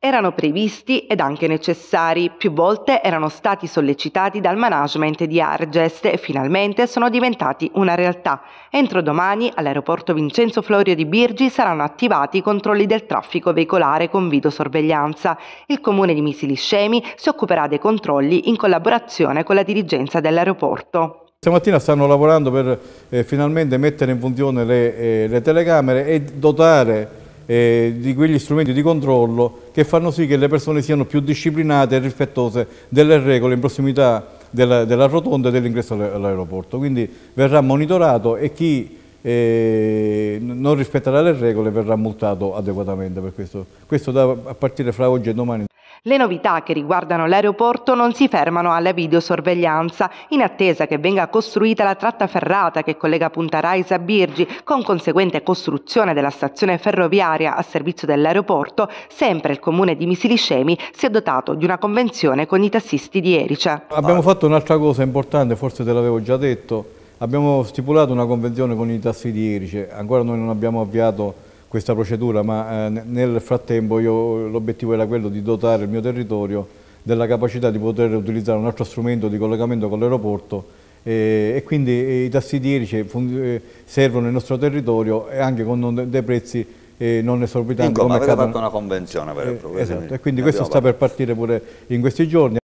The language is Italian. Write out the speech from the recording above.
Erano previsti ed anche necessari, più volte erano stati sollecitati dal management di Argest e finalmente sono diventati una realtà. Entro domani all'aeroporto Vincenzo Florio di Birgi saranno attivati i controlli del traffico veicolare con videosorveglianza. Il comune di Misiliscemi si occuperà dei controlli in collaborazione con la dirigenza dell'aeroporto. Stamattina stanno lavorando per eh, finalmente mettere in funzione le, eh, le telecamere e dotare eh, di quegli strumenti di controllo che fanno sì che le persone siano più disciplinate e rispettose delle regole in prossimità della, della rotonda e dell'ingresso all'aeroporto. Quindi verrà monitorato e chi eh, non rispetterà le regole verrà multato adeguatamente per questo. Questo da, a partire fra oggi e domani. Le novità che riguardano l'aeroporto non si fermano alla videosorveglianza, in attesa che venga costruita la tratta ferrata che collega Punta Raisa a Birgi, con conseguente costruzione della stazione ferroviaria a servizio dell'aeroporto, sempre il comune di Misiliscemi si è dotato di una convenzione con i tassisti di Erice. Abbiamo fatto un'altra cosa importante, forse te l'avevo già detto, abbiamo stipulato una convenzione con i tassisti di Erice, ancora noi non abbiamo avviato questa procedura, ma eh, nel frattempo l'obiettivo era quello di dotare il mio territorio della capacità di poter utilizzare un altro strumento di collegamento con l'aeroporto e, quindi i tassidieri eh, servono il nostro territorio e anche con dei prezzi eh, non esorbitanti. Insomma, avete fatto una convenzione per il eh, Esatto, e quindi questo sta per partire pure in questi giorni.